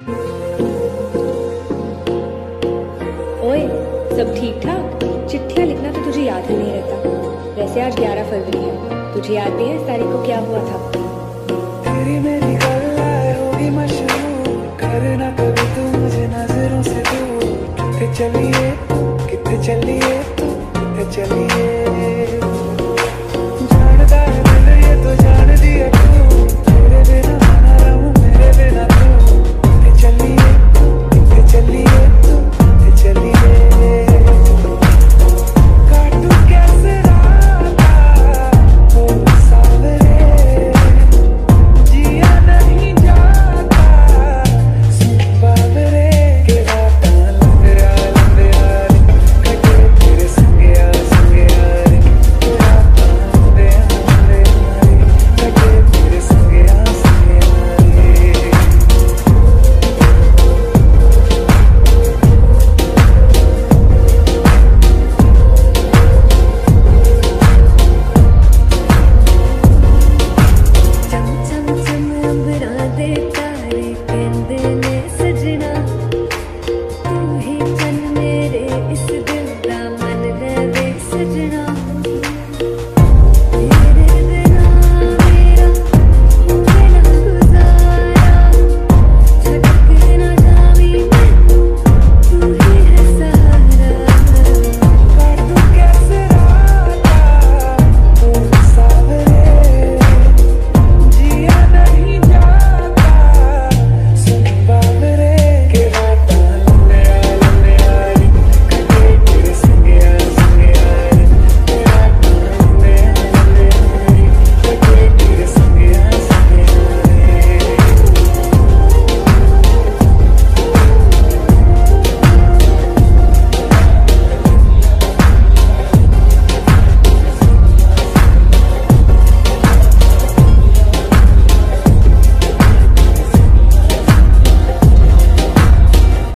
ओए, सब ठीक ठाक चिट्ठियाँ लिखना तो तुझे याद ही नहीं रहता। वैसे आज 11 फरवरी है। तुझे याद भी है इस तारीख को क्या हुआ था? चलिए, कितने चलिए तू कितने चलिए। Arjuna